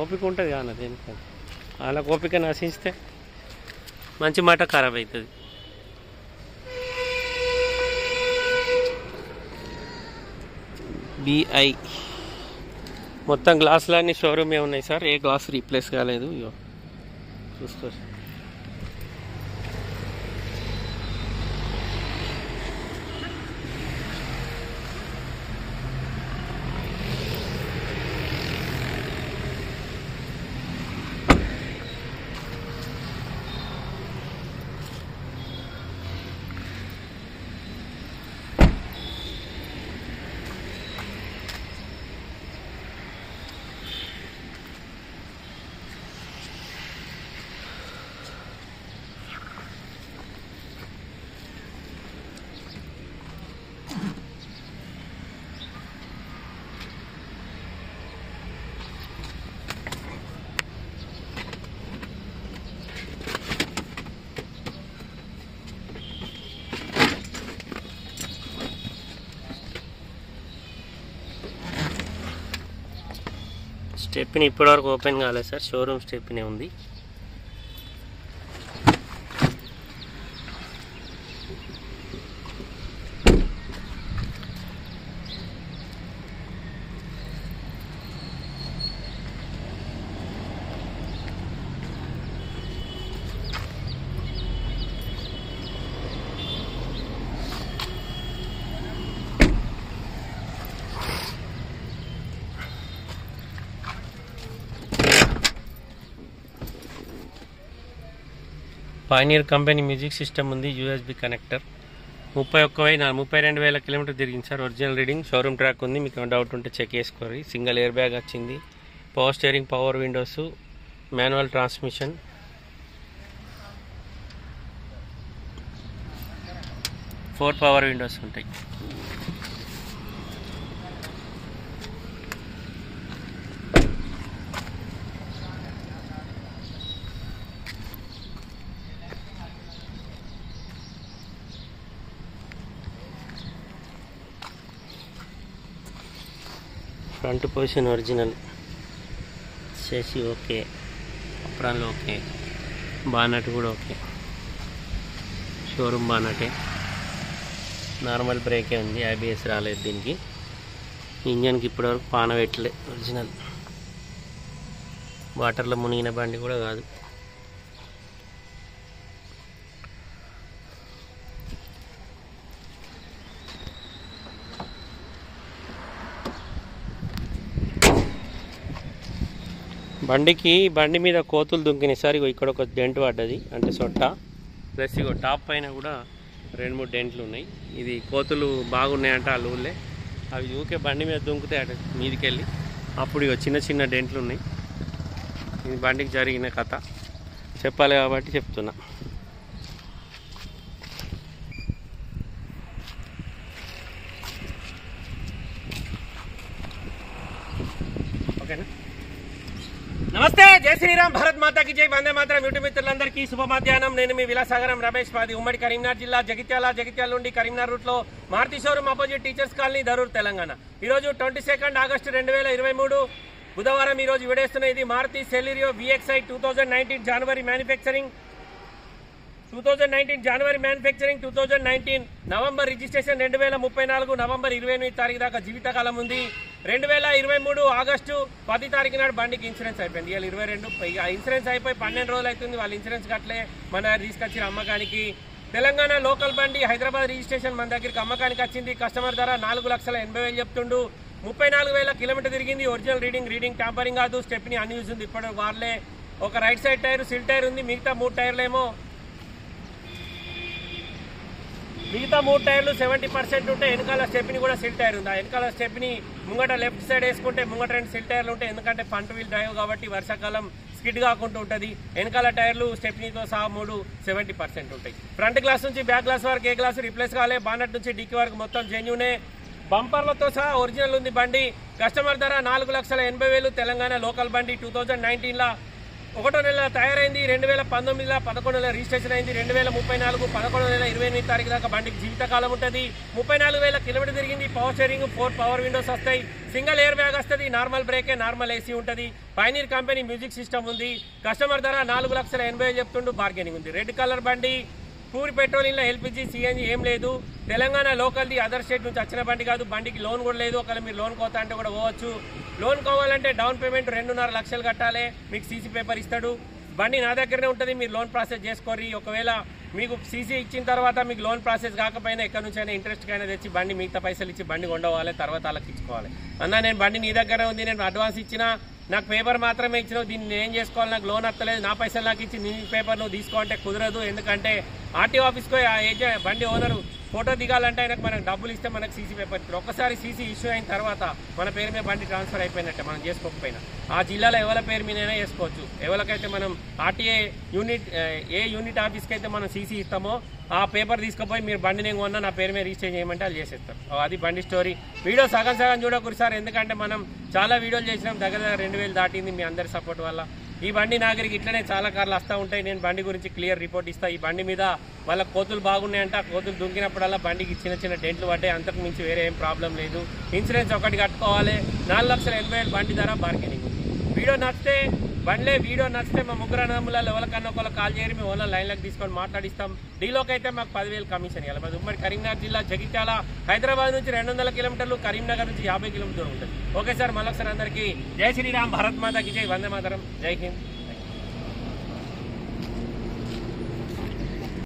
ఓపిక ఉంటుంది కానీ దేనికి అలా ఓపిక నశిస్తే మంచి మాట ఖరాబ్ అవుతుంది బిఐ మొత్తం గ్లాసులన్నీ షోరూమే ఉన్నాయి సార్. ఏ గ్లాస్ రీప్లేస్ కాలేదు ఇగో. చూసుకో స్టెప్ని ఇప్పటివరకు ఓపెన్ కాలేదు సార్. షోరూమ్ స్టెప్నే ఉంది. పానీర్ కంపెనీ మ్యూజిక్ సిస్టమ్ ఉంది యూఎస్బి కనెక్టర్ ముప్పై ఒక్క వెయ్యి ముప్పై రెండు వేల కిలోమీటర్ తిరిగింది sir original reading showroom track ఉంది మీకు ఏమైనా డౌట్ ఉంటే చెక్ చేసుకోరు సింగిల్ ఎయిర్ బ్యాగ్ వచ్చింది. Power steering power windows manual transmission four power windows ఉంటాయి. Front position original. చేసి ఓకే. అప్రాన్లు ఓకే. బానట్ కూడా ఓకే. షోరూమ్ బానటే. నార్మల్ బ్రేకే ఉంది. ఐబిఎస్ రాలేదు దీనికి. ఇంజన్కి ఇప్పటివరకు పాన పెట్టలే ఒరిజినల్. వాటర్లో మునిగిన బండి కూడా కాదు. బండికి బండి మీద కోతులు దుంకినసారి ఇక్కడ ఒక డెంట్ పడ్డది. అంటే సొట్ట. ప్లస్ ఇగో టాప్ పైన కూడా రెండు మూడు డెంట్లు ఉన్నాయి. ఇది కోతులు బాగున్నాయంట ఆ ఊళ్ళే. అవి ఊకే బండి మీద దుంకుతాయి అటు మీదికెళ్ళి అప్పుడు ఇగో చిన్న చిన్న డెంట్లు ఉన్నాయి. ఇది బండికి జరిగిన కథ. చెప్పాలి కాబట్టి చెప్తున్నా. నమస్తే జై శ్రీరామ్ భారత్ మాతాకి జై వందే మాత్రం యూట్యూబ్ మిత్రులందరికీ శుభ మధ్యాహ్నం నేను మీ విలాసాగరం రమేష్ మాది ఉమ్మడి కరీంనగర్ జిల్లా జగిత్యాల జగిత్యాల నుండి కరీంనగర్ రూట్లో Maruti showroom opposite teachers colony Dharur Telangana. ఈ రోజు ట్వంటీ సెకండ్ ఆగస్టు రెండు వేల ఇరవై మూడు. బుధవారం ఈ రోజు విడేస్తున్న ఇది Maruti Celerio VXI two nineteen జనవరి మ్యానుఫ్యాక్చరింగ్ టూ థౌజండ్ నైన్టీన్ జనవరి manufacturing two thousand nineteen November registration రెండు వేల ముప్పై నాలుగు నవంబర్ ఇరవై ఎనిమిది తారీఖు దాకా జీవితకాలం ఉంది. రెండు వేల ఇరవై మూడు ఆగస్టు పది తారీఖు నాడు బండికి ఇన్సూరెన్స్ అయిపోయింది. ఇవాళ ఇరవై రెండు ఇక ఇన్సూరెన్స్ అయిపోయి పన్నెండు రోజులు అవుతుంది. వాళ్ళు ఇన్సూరెన్స్ కట్టలే. మన తీసుకొచ్చిన అమ్మకానికి తెలంగాణ లోకల్ బండి హైదరాబాద్ రిజిస్ట్రేషన్ మన దగ్గరికి అమ్మకానికి వచ్చింది. కస్టమర్ ధర నాలుగు లక్షల ఎనభై వేలు చెప్తుండు. ముప్పై నాలుగు వేల కిలోమీటర్ తిరిగింది. ఒరిజినల్ రీడింగ్ రీడింగ్ టాంపరింగ్ కాదు. స్టెప్ని అన్యూజ్ ఉంది. ఇప్పుడు వాళ్ళే ఒక right side tyre seal tyre ఉంది. మిగతా మూడు టైర్లు మిగతా మూడు టైర్లు సెవెంటీ పర్సెంట్ ఉంటే వెనకాల స్టెప్ని కూడా సిల్ టైర్ ఉంది. ఆ వెనకాల స్టెప్ని ముంగట లెఫ్ట్ సైడ్ వేసుకుంటే ముంగట రెండు సిల్ టైర్లు ఉంటాయి. ఎందుకంటే ఫ్రంట్ వీల్ డ్రైవ్ కాబట్టి వర్షాకాలం స్కిడ్ కాకుండా ఉంటుంది. వెనకాల టైర్లు స్టెప్నీతో సహా మూడు సెవెంటీ పర్సెంట్ ఉంటాయి. ఫ్రంట్ గ్లాస్ నుంచి బ్యాక్ గ్లాస్ వరకు ఏ గ్లాస్ రిప్లేస్ కాలే. బానట్ నుంచి డిక్కీ వరకు మొత్తం జెన్యునే. బంపర్లతో సహా ఒరిజినల్ ఉంది బండి. కస్టమర్ ధర నాలుగు లక్షల ఎనభై వేలు. తెలంగాణ లోకల్ బండి టూ థౌజండ్ నైన్టీన్లో ఒకటో నెల తయారైంది రెండు వేల పంతొమ్మిదిలో పదకొండు నెల రిజిస్ట్రేషన్ అయింది రెండు వేల ముప్పై నాలుగు పదకొండు నెల ఇరవై ఎనిమిది తారీఖు దాకా బండికి జీవితకాలం ఉంటుంది. ముప్పై నాలుగు వేల కిలోమీటర్ తిరిగింది power steering four power windows వస్తాయి. సింగిల్ ఎయిర్ బ్యాగ్ వస్తుంది నార్మల్ బ్రేకే నార్మల్ ఏసీ ఉంటుంది. పైనీర్ కంపెనీ మ్యూజిక్ సిస్టమ్ ఉంది. కస్టమర్ ధర నాలుగు లక్షల ఎనభై చెప్తుండు బార్గెనింగ్ ఉంది. రెడ్ కలర్ బండి పూర్ పెట్రోలింగ్లో ఎల్పిజి సిఎన్జి ఏం లేదు. తెలంగాణ లోకల్ది అదర్ స్టేట్ నుంచి వచ్చిన బండి కాదు బండికి లోన్ కూడా లేదు. ఒకవేళ మీరు లోన్ కోతా అంటే కూడా పోవచ్చు. లోన్ కావాలంటే డౌన్ పేమెంట్ రెండున్నర లక్షలు కట్టాలి. మీకు సీసీ పేపర్ ఇస్తాడు. బండి నా దగ్గరనే ఉంటుంది. మీరు లోన్ ప్రాసెస్ చేసుకోరి ఒకవేళ మీకు సీసీ ఇచ్చిన తర్వాత మీకు లోన్ ప్రాసెస్ కాకపోయినా ఎక్కడి నుంచి అయినా ఇంట్రెస్ట్ అయినా తెచ్చి బండి మిగతా పైసలు ఇచ్చి బండి కొండవాలి తర్వాత వాళ్ళకి ఇచ్చుకోవాలి. అన్నా నేను బండి నీ దగ్గర ఉంది. నేను అడ్వాన్స్ ఇచ్చినా నాకు పేపర్ మాత్రమే ఇచ్చినావు దీన్ని నేను ఏం చేసుకోవాలి? నాకు లోన్ వస్తలేదు నా పైసలు నాకు ఇచ్చి నీ పేపర్ నువ్వు తీసుకోవాలంటే కుదరదు. ఎందుకంటే ఆర్టీఓ ఆఫీస్కి ఆ ఏజెంట్ బండి ఓనరు ఫోటో దిగాలంటే ఆయనకు మనకు డబ్బులు ఇస్తే మనకు సీసీ పేపర్ ఇప్పుడు ఒక్కసారి సీసీ ఇష్యూ అయిన తర్వాత మన పేరు మీద బండి ట్రాన్స్ఫర్ అయిపోయినట్టే మనం చేసుకోకపోయినా. ఆ జిల్లాలో ఎవరి పేరు మీదైనా చేసుకోవచ్చు. ఎవరికైతే మనం ఆర్టీఏ యూనిట్ ఏ యూనిట్ ఆఫీస్కి అయితే మనం సీసీ ఇస్తామో ఆ పేపర్ తీసుకుపోయి మీరు బండి నేను కొన్నా నా పేరు మీద రిజిస్టర్ చేయమంటే అది చేసేస్తారు. అది బండి స్టోరీ. వీడియో సగం సగం చూడకూడదు సార్. ఎందుకంటే మనం చాలా వీడియోలు చేసినాం. దగ్గర దగ్గర రెండు వేలు దాటింది మీ అందరి సపోర్ట్ వల్ల. ఈ బండి నాగరికి ఇట్లనే చాలా కార్లు వస్తూ ఉంటాయి. నేను బండి గురించి క్లియర్ రిపోర్ట్ ఇస్తా. ఈ బండి మీద వాళ్ళ కోతులు బాగున్నాయంట. కోతులు దుంకినప్పుడల్లా బండికి చిన్న చిన్న డెంట్లు పడ్డాయి. అంతకు మించి వేరే ఏం ప్రాబ్లం లేదు. ఇన్సూరెన్స్ ఒకటి కట్టుకోవాలి. నాలుగు లక్షల ఎనభై బండి ధర బార్గెనింగ్ వీడియో నచ్చితే బండ్లే వీడియో నచ్చితే మా ముగ్గురు అన్నదమ్ములలో ఎవరికన్నా ఒకళ్ళు కాల్ చేయరు మేము ఓన్లో లైన్లకు తీసుకొని మాట్లాడిస్తాం. డీలోకి అయితే మాకు పదివేలు కమిషన్ ఇవ్వాలి మాది ఉమ్మడి కరీంనగర్ జిల్లా జగిత్యాల హైదరాబాద్ నుంచి రెండు వందల కిలోమీటర్లు కరీంనగర్ నుంచి యాభై కిలోమీటర్లు ఉంటుంది. ఓకే సార్ మళ్ళొకసారి అందరికీ జై శ్రీరామ్ భారత్ మాతాకి జై వందే మాతరం జై హింద్.